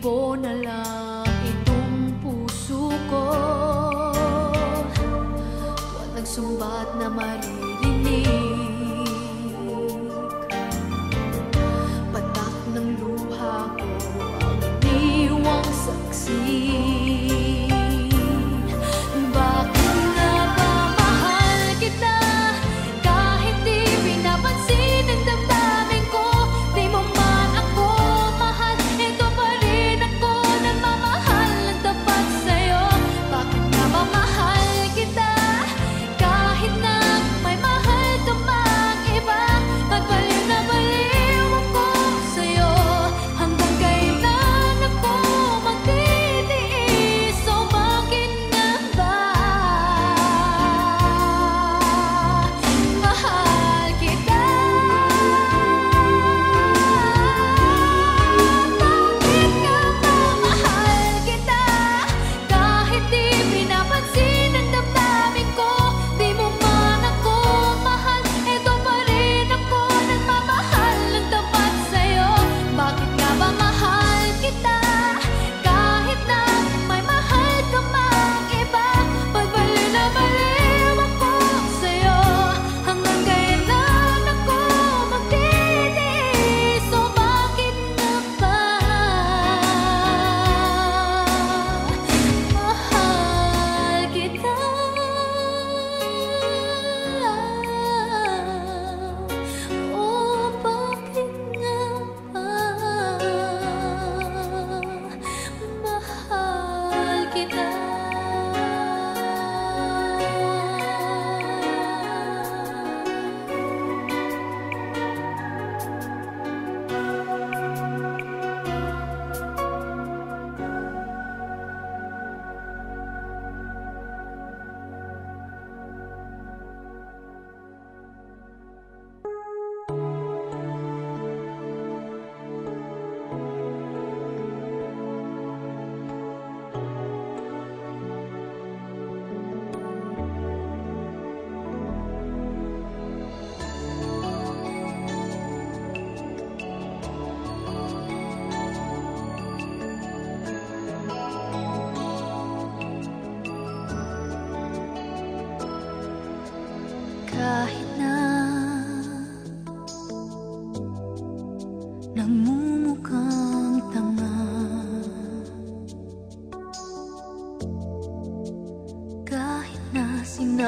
born alone.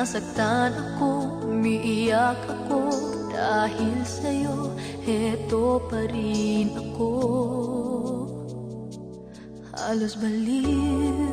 Sinasaktan ako, umiiyak ako Dahil sa'yo, heto pa rin ako. Halos baliw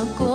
の声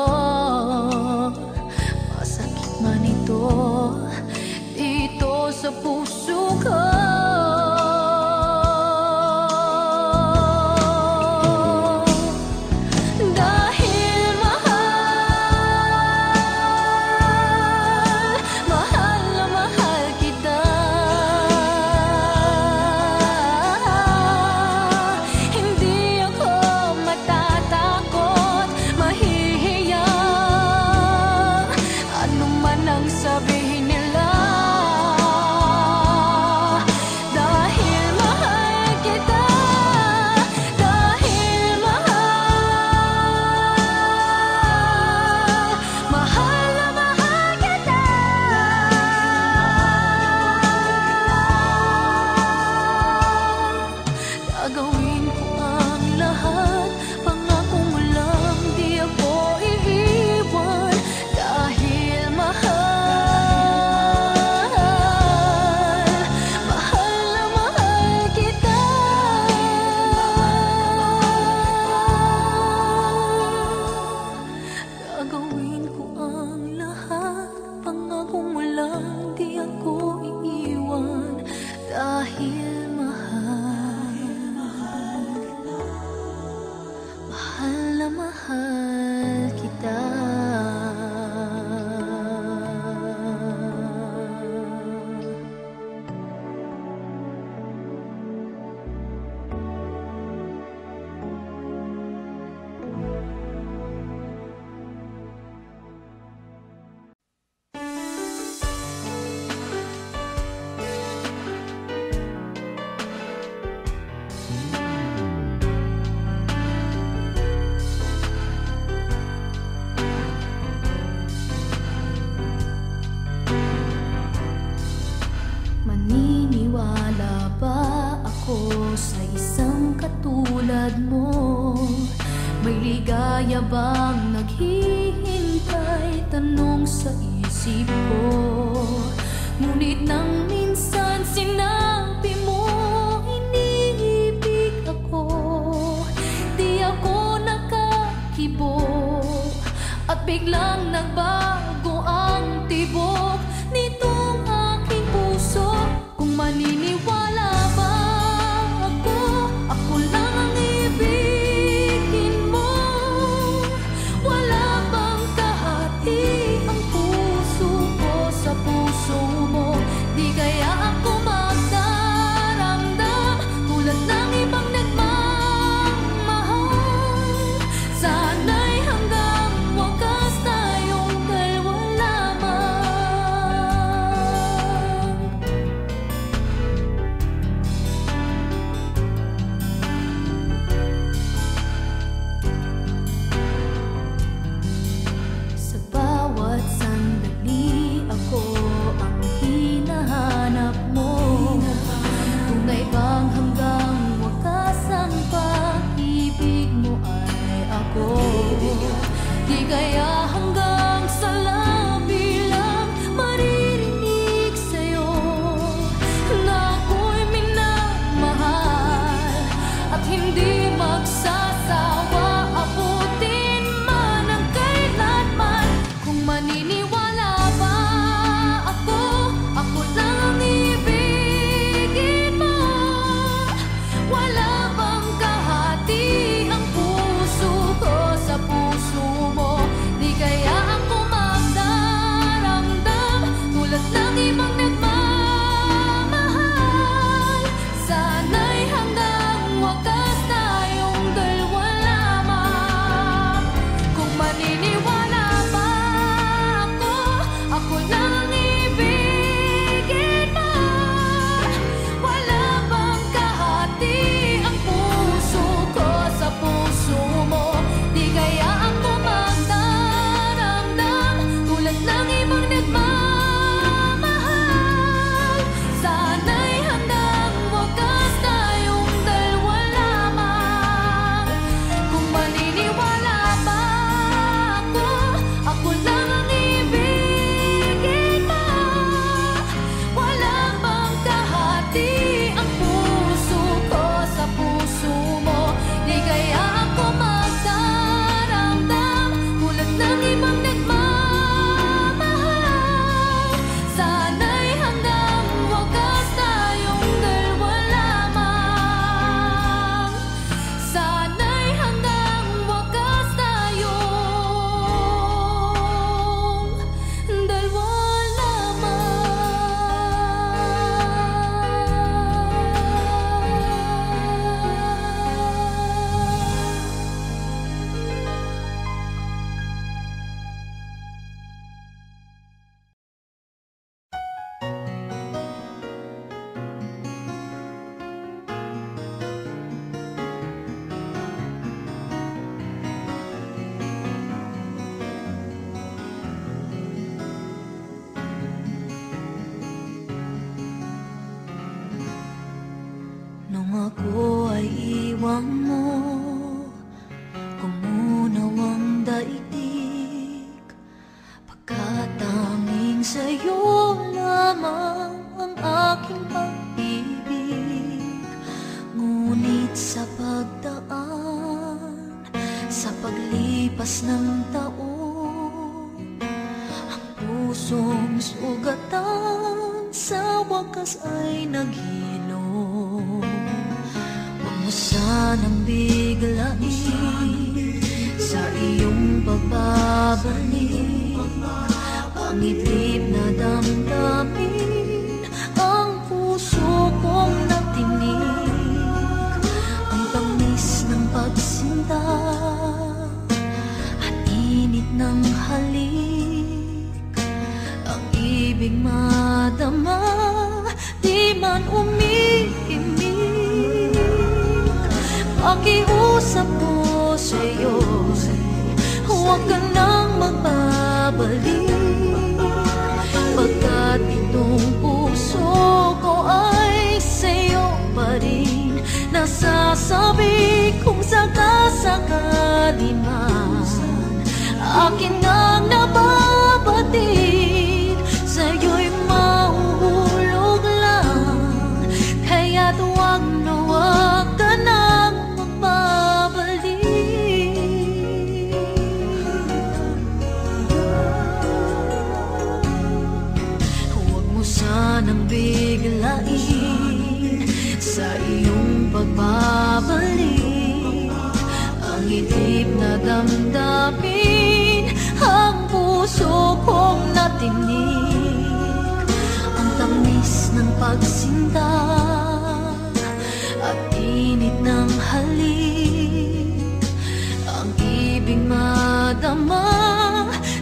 madama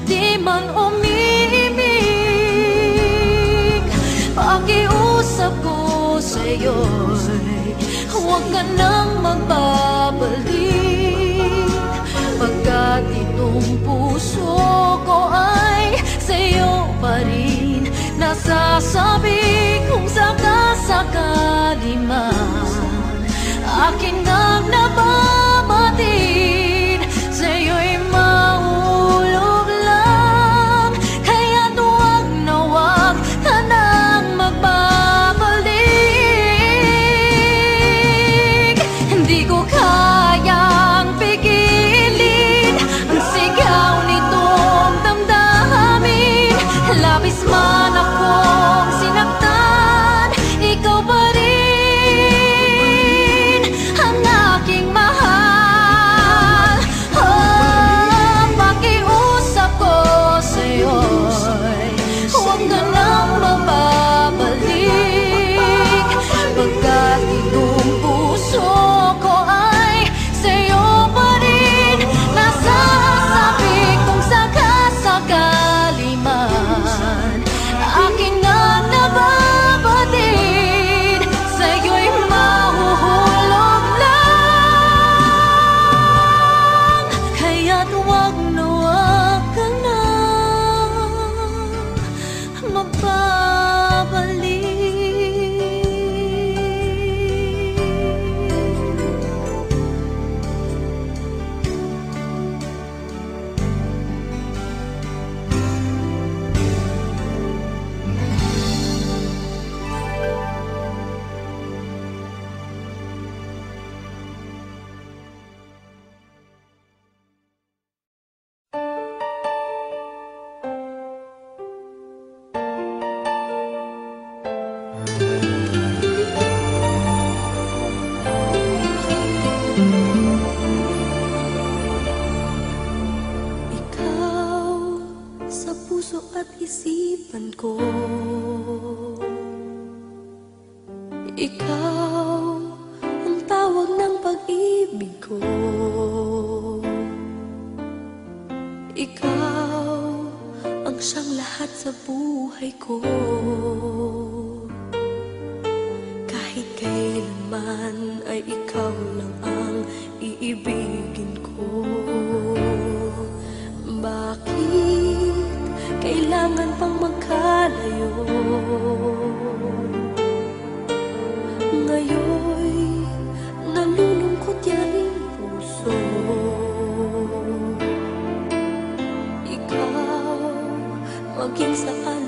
Di man umibig Pakiusap ko sa'yo'y Huwag ka nang magbabalik. Pagkat itong puso ko ay Sa'yo pa rin. Nasasabi kung sakasakali man. Akin ang nabalik minsan ay ikaw lang ang iibigin ko Bakit kailangan pang magkalayo? Ngayon, nalulungkot yan ang puso Ikaw, maging saan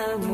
love.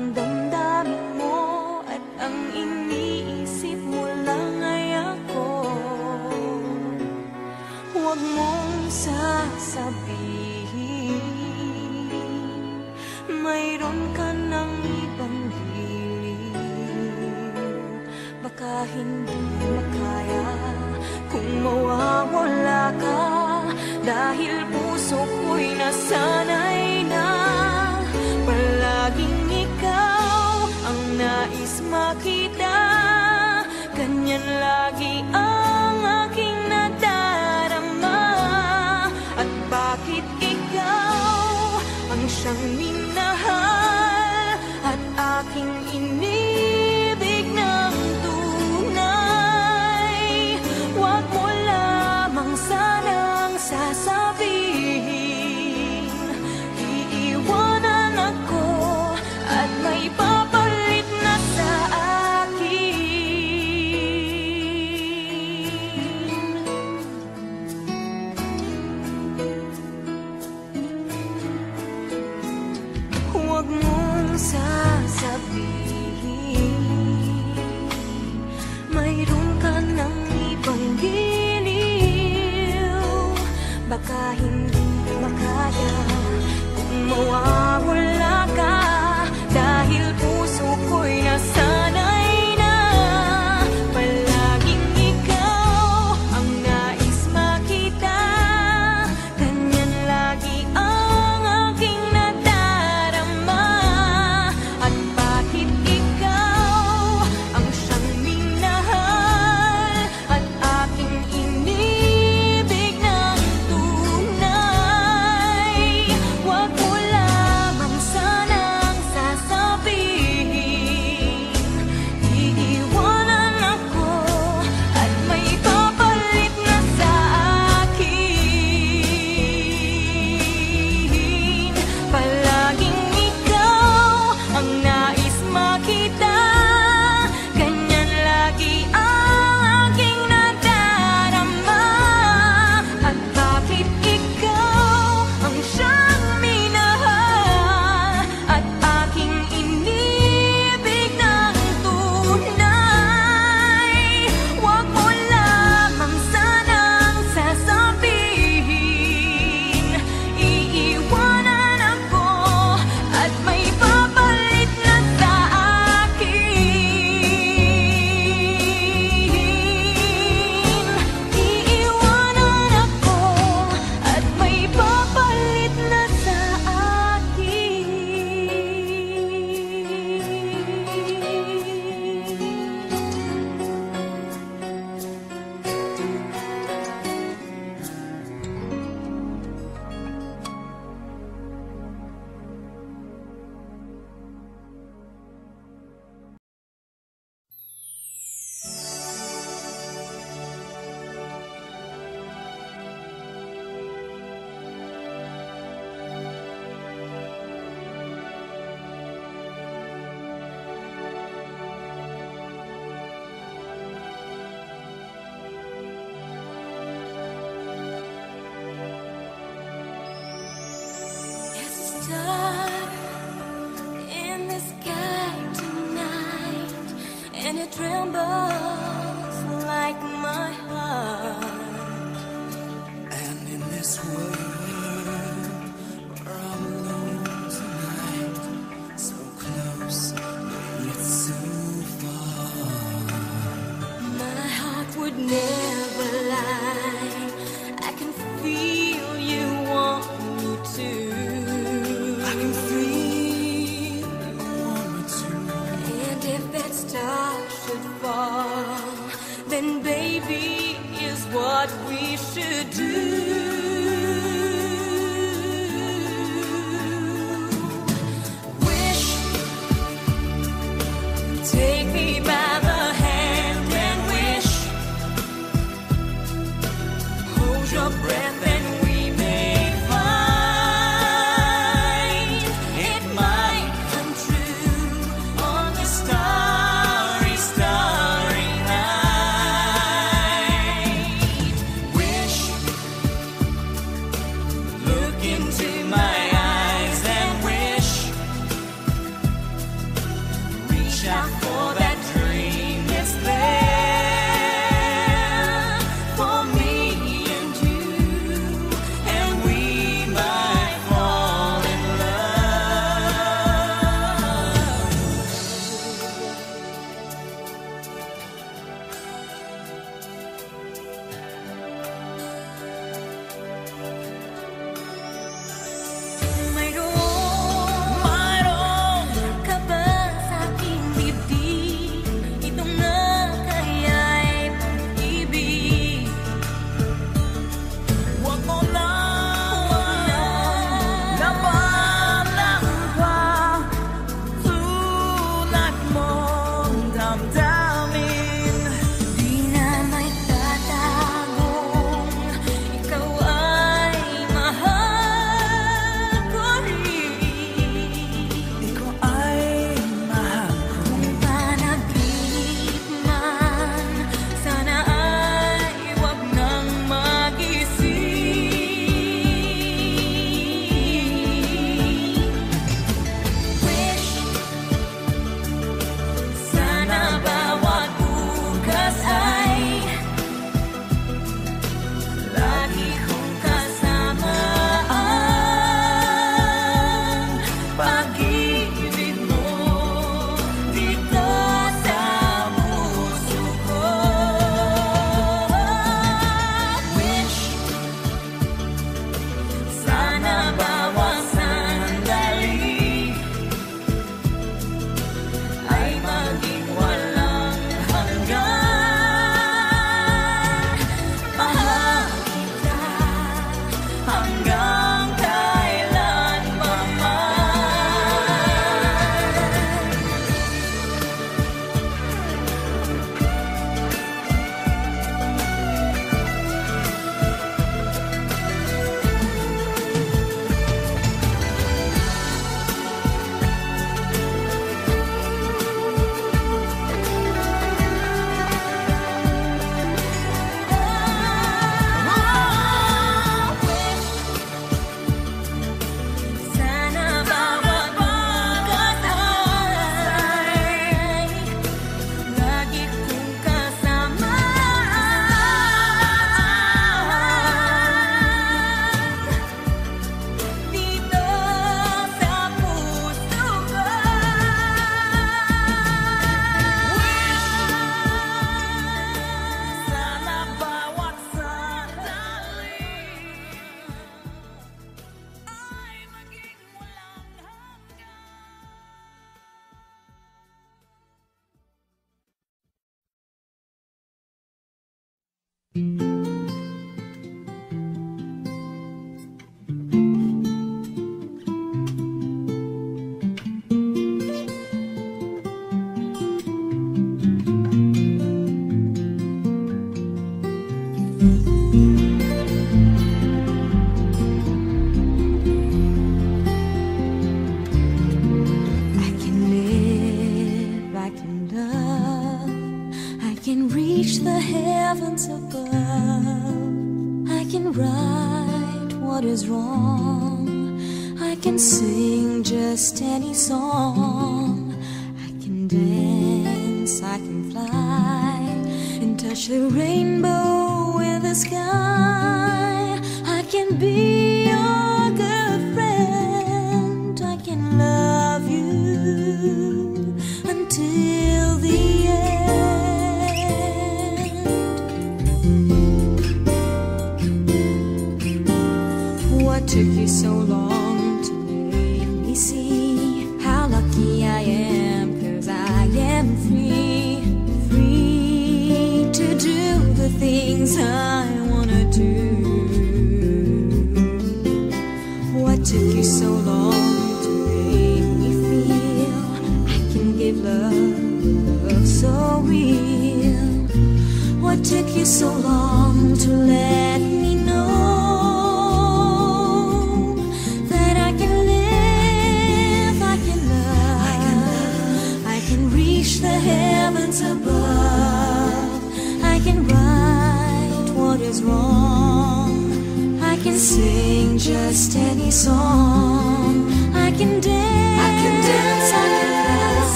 Ang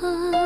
啊。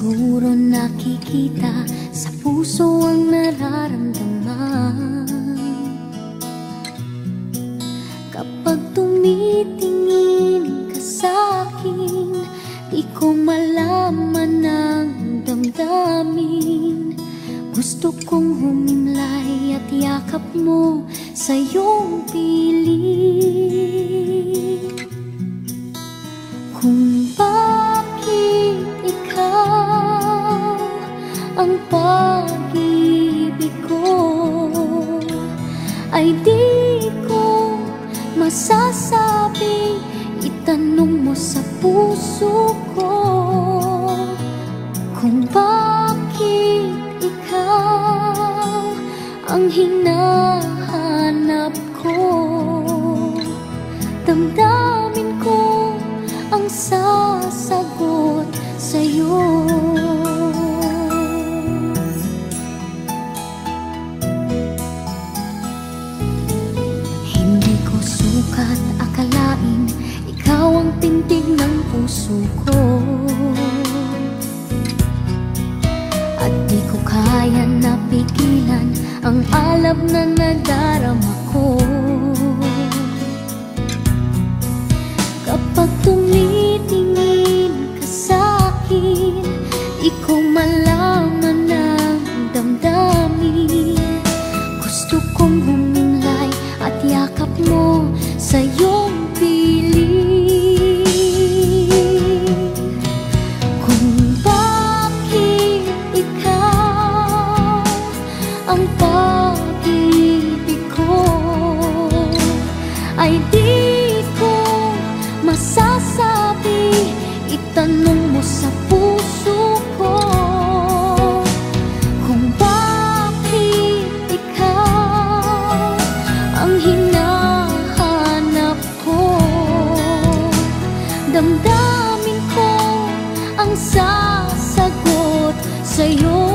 Siguro nakikita ang sasagot sa'yo